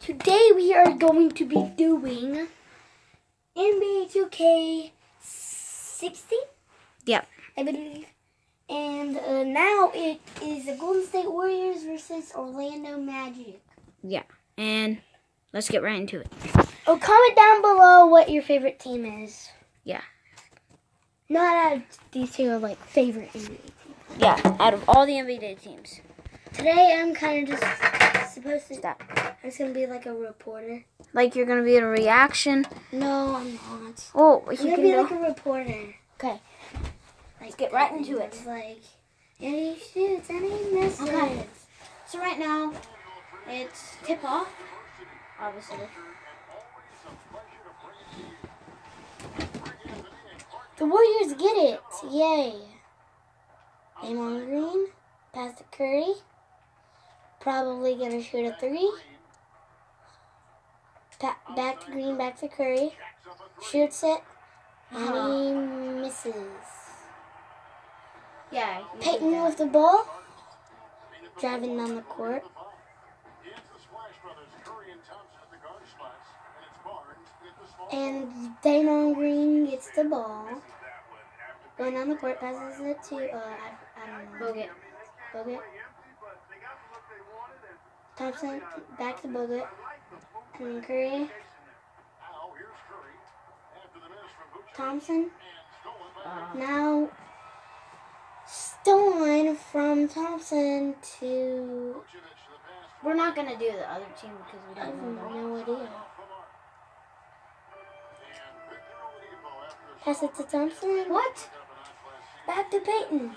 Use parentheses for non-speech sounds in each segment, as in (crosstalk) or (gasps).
Today we are going to be doing NBA 2K 60, Yep. I believe. And uh, now it is the Golden State Warriors versus Orlando Magic. Yeah. And let's get right into it. Oh, comment down below what your favorite team is. Yeah. Not out of these two are like favorite NBA teams. Yeah. Out of all the NBA teams. Today I'm kind of just supposed to. Stop. I'm just gonna be like a reporter. Like you're gonna be in a reaction. No, I'm not. Oh, I'm you gonna can be do. like a reporter. Okay. Like, get right into it. Like, he shoots any misses. Okay. So right now, it's tip off. Obviously. The Warriors get it. Yay. Draymond Green. Pass to Curry. Probably gonna shoot a three. Pa- back to Green, back to Curry. Shoots it. And he misses. Yeah. Payton with the ball. Driving down the court. And Draymond Green gets the ball. Going down the court, passes it to uh, I, I don't know. Bogut. Bogut. Thompson back to Bogut. And Curry. Thompson. Uh, Now stolen from Thompson to we're not gonna do the other team because we don't have no idea. Pass it to Thompson. What? Back to Payton.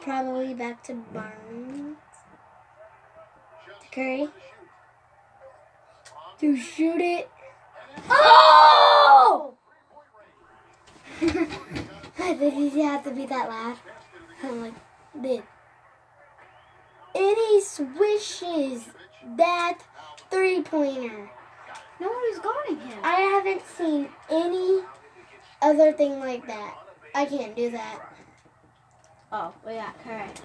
Probably back to Barnes. To Curry. To shoot it. Oh! (laughs) Did you have to be that loud? I'm like, did. And he swishes that three pointer. No one was guarding him. I haven't seen any other thing like that. I can't do that. Oh, we got correct.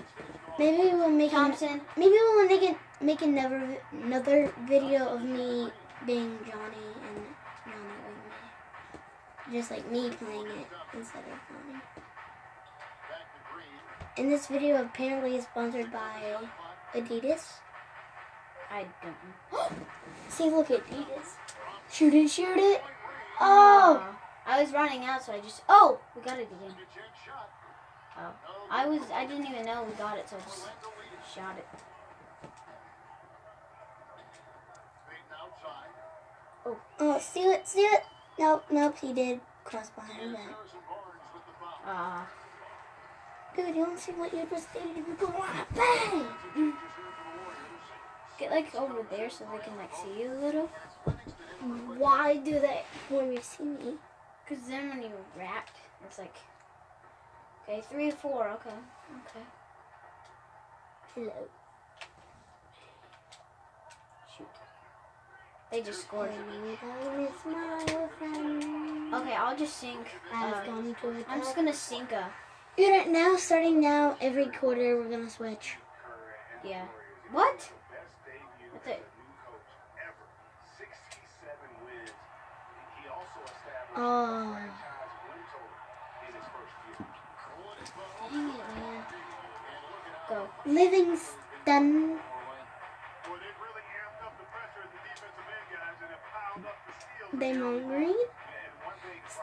Maybe we'll make an, Thompson. maybe we'll make it make another another video of me being Johnny and Johnny with me, just like me playing it instead of Johnny. And this video apparently is sponsored by Adidas. I don't know. (gasps) See, look at Adidas. Shoot it, shoot it. Oh, Uh, I was running out, so I just. Oh, we got it again. Oh, I was. I didn't even know we got it, so I just shot it. oh, Oh, steal it, steal it. Nope, nope, he did cross behind that. Uh, Dude, you don't see what you just did. You go on bang. get like over there so they can like see you a little. Why do that when you see me? Cause then when you rap, it's like. Okay, three or four. Okay, okay. Hello. Shoot. They just scored. Okay, I'll just sink. Uh, gone to a I'm just gonna sink a. Know, now, starting now, every quarter we're gonna switch. Yeah. What? That's it. Oh, Dang it, man. Go. Livingston. Draymond Green.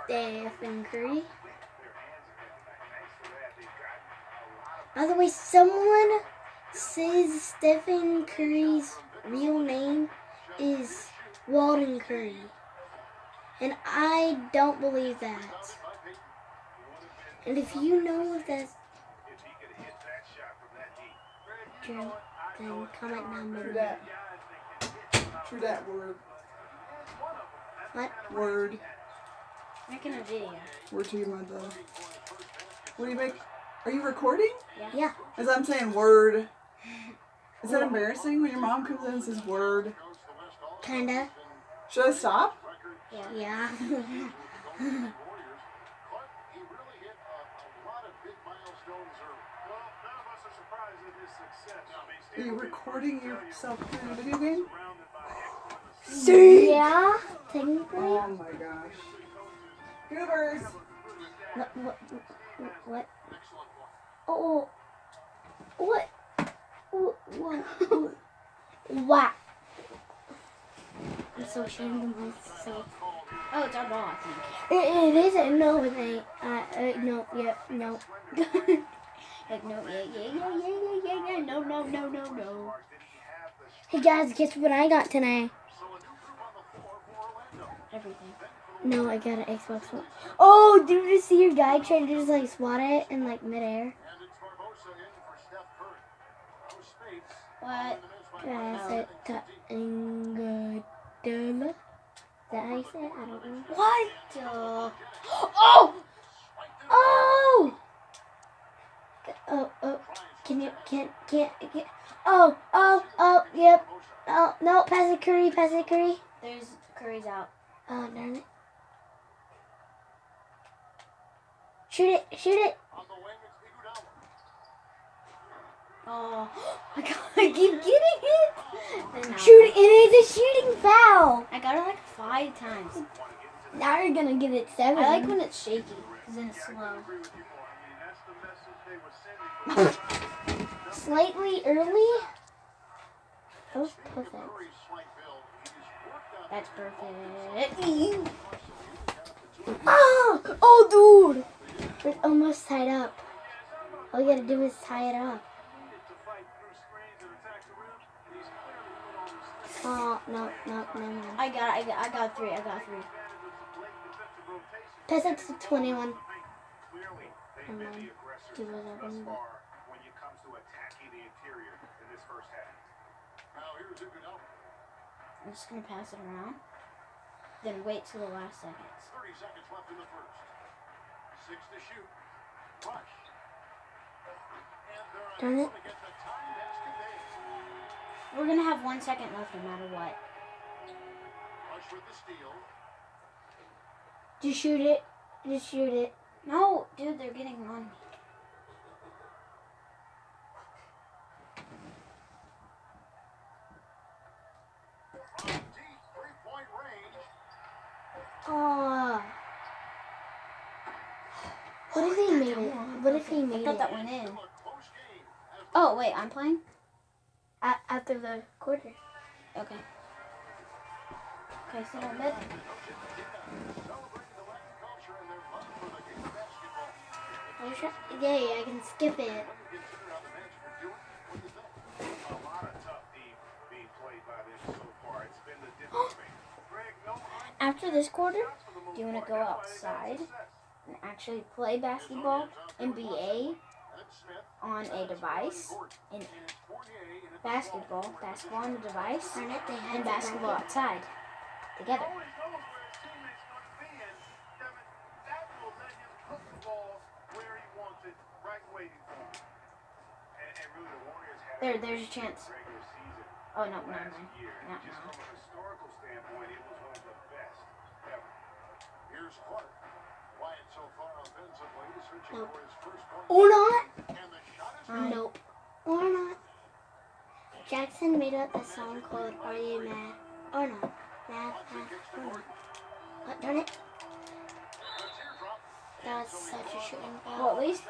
Stephen Curry. By the way, someone says Stephen Curry's real name is Walden Curry. And I don't believe that. And if you know if that's true, then comment down True below. that. True that word. What? Word. Making a video. Word to your mother. What do you make? Are you recording? Yeah. As I'm saying word. (laughs) Is that embarrassing when your mom comes in and says word? Kinda. Should I stop? Yeah. Yeah. (laughs) Are you recording yourself playing a video game? See? Yeah. Technically. Oh my gosh. Goobers! What? What? What? Oh. What? What? What? What? I'm so ashamed of myself. Oh, it's our ball, I think. It, it isn't. No, it ain't. Uh, uh, no. Yeah. No. Like, no, yeah, yeah, yeah, yeah, yeah, yeah, no, no, no, no, no. Hey guys, guess what I got tonight? Everything. No, I got an Xbox One. Oh, did you see your guy trying to just like swat it in like midair? What? That's it. Is that how you say it? I don't know. What? Uh! Oh! Oh, oh. Can you, can, can't, can't. Oh, oh, oh, yep. Oh, no, pass it Curry, pass it Curry. There's Curry's out. Oh, darn it. Shoot it, shoot it. Oh, (gasps) I, got, I (laughs) keep getting it. Shoot it, it is a shooting foul. I got it like five times. Now you're gonna get it seven. I like when it's shaky, because then it's slow. Slightly early. That was perfect. That's perfect. Oh, oh, dude. We're almost tied up. All you gotta do is tie it up. Oh, no, no, no, no. I got, I got, I got three. I got three. Pass it to 21. Clearly, they've And the aggressors give it up when it comes to attacking the interior in this first half. I'm just gonna pass it around. Then wait till the last seconds. 30 seconds left in the first. Six to shoot. Rush. And they're Darn it. unable to get the time basket there. We're gonna have one second left no matter what. Rush with the steal. Just shoot it. Just shoot it. No, dude, they're getting on. From Oh. What if he made it? What if he made it? I thought that went in. A close game. As Oh wait, I'm playing. A- after the quarter? Okay. Okay, so on bed. celebrating the Latin culture and their love for the game of basketball. I was try- Yay, I can skip it. What do you consider how the Magic are doing? What do you think? A lot of tough D being played by them so far. It's been the difference maker. Greg, no After this quarter, do you want to go outside and actually play basketball, NBA on a device, and basketball, basketball on the device, and basketball outside together? There, there's a chance. Regular season Oh no, no, last no. Not Just now. from a historical standpoint, it was one of the best ever. Here's Clark. Quiet so far offensively, searching Nope. for his first point. Or not. And the shot is Hi. Nope. Or not. Jackson made up a song called Are You Mad? Or Not? Mad, mad, or not? What, darn it.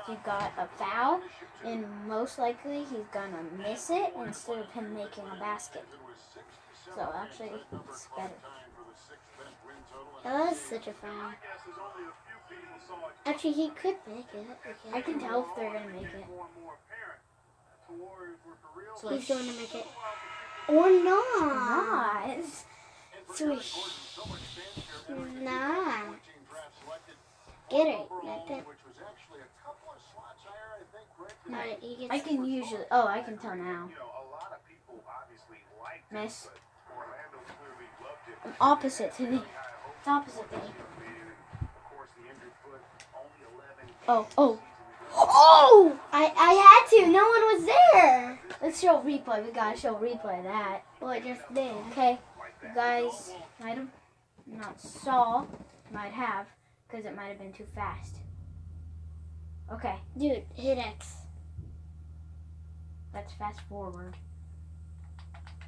You got a foul, and most likely he's gonna miss it instead of him making a basket. So actually, it's better. That was such a foul. Actually, he could make it. I can tell if they're gonna make it. So He's going to make it. Or not. Not. Swish. Nah. Get it. Let that. Which was actually a couple of slots higher, I think, Brett, that, Alright, he gets I can usually. Oh, I can tell now. you know, a lot of people obviously liked it, Miss. but Orlando clearly loved it. I'm opposite to the. It's opposite to me. and, of course, the injured foot, only 11 Oh, oh. this season ago. Oh! I, I had to. No one was there. Let's show replay. We gotta show replay of that. Well, it just did. Okay, you guys might have not saw, might have, because it might have been too fast. Okay, Dude, hit X. let's fast forward.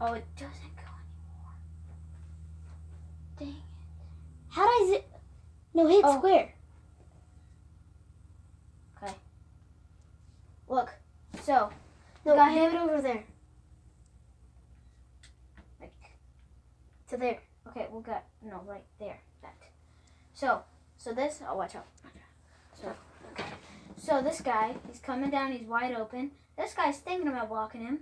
Oh, it doesn't go anymore. Dang it. How does it? No, hit Oh. square. Okay. Look, so, No, Got move it over there. like, to there. Okay, we'll get, no, right there. That. So, so this, oh, watch out. So, okay. so this guy, he's coming down, he's wide open. This guy's thinking about blocking him.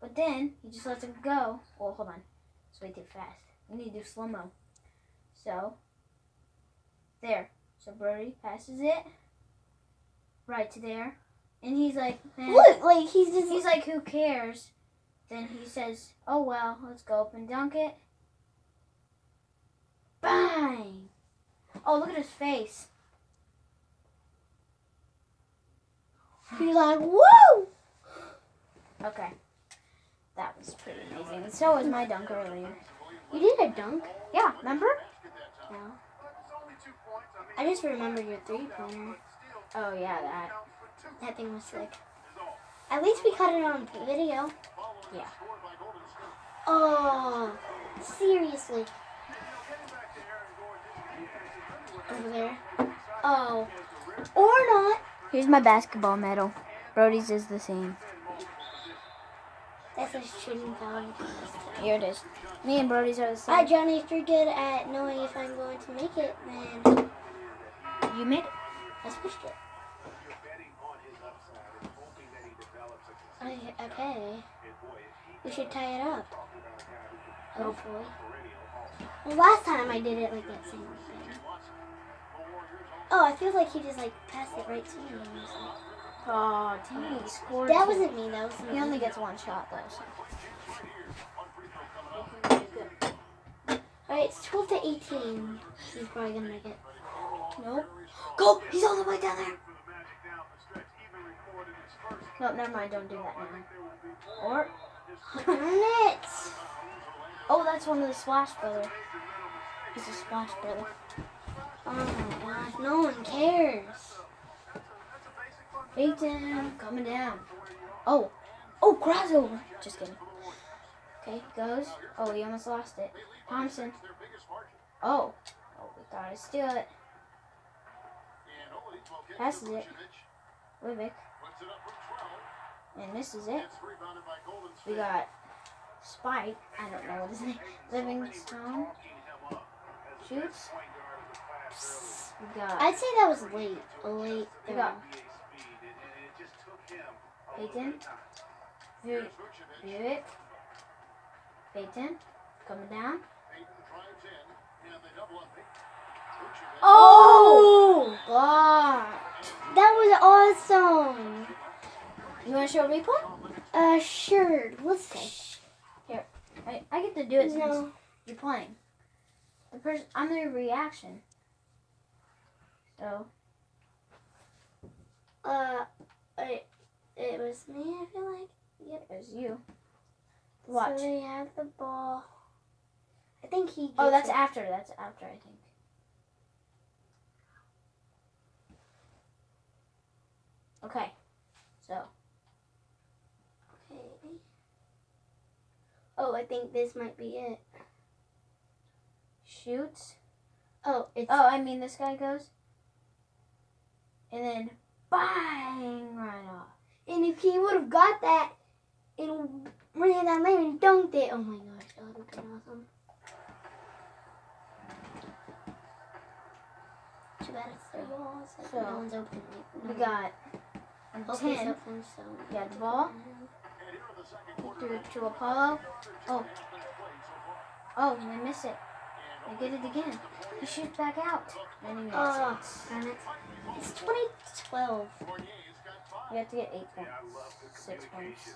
But then, he just lets him go. Well, hold on. It's way too fast. We need to do slow-mo. So, there. So Brody passes it right to there. And he's like, man, Look, like he's just. He's like, who cares? Then he says, oh well, let's go up and dunk it. Bang! Oh, look at his face. He's like, whoa! Okay. That was pretty amazing. So was my dunk earlier. You did a dunk. Yeah, remember? No. It's only two points. I just remember your three pointer. Oh, yeah, that. That thing was sick. At least we caught it on video. Yeah. Oh, seriously. Over there. Oh. Or not. Here's my basketball medal. Brody's is the same. That's a shooting foul. Here it is. Me and Brody's are the same. Hi. Johnny. If you're good at knowing if I'm going to make it, then You made it? I switched it. You're betting on his upside and hoping that he develops a consistent Okay. okay. and boy, if he We should tie it up. talking about a guy who could Hopefully. Well, last time I did it like that same thing. Oh, I feel like he just like passed it right to me. and was like- Oh, dang, he scored. That two. wasn't me. That was me. He only gets one shot, though. So. Alright, it's 12 to 18. He's probably gonna make it. Nope. Go! He's all the way down there. No, never mind. Don't do that now. Or Darn it! oh, that's one of the Splash Brothers. He's a Splash Brother. Oh no one cares. Payton coming down. Oh, oh, crossover. Just kidding. Okay, goes. Oh, he almost lost it. Thompson. Oh, oh, we gotta steal it. Passes it. Wivick. And misses it. We got Spike. I don't know what his name. Livingston. Shoots. Got I'd say that was late. A late We got Payton. View it. Payton. Coming down. Oh! Blocked. That was awesome. You want to show a replay? Uh, sure. Let's see. Here. I, I get to do it since you're playing. The person, I'm the reaction. So, Uh, it, it was me, I feel like. Yep, it was you. Watch. So they have the ball. I think he. Oh, that's it. after. That's after, I think. Okay. So, Okay. Oh, I think this might be it. shoots. Oh, it's. Oh, I mean, this guy goes. And then, bang, right off. And if he would have got that and ran that lane and dunked it, oh my gosh, that would have been awesome. Too bad it's three balls. Like So, no one's open. Like, We got Hopefully 10. open, so. Got the ball. It to Apollo. Oh. Oh, and they miss it. They get it again. He shoots back out. Uh, and he. Oh, darn it. It's 2012. We have to get eight points. I love the Six points. communication.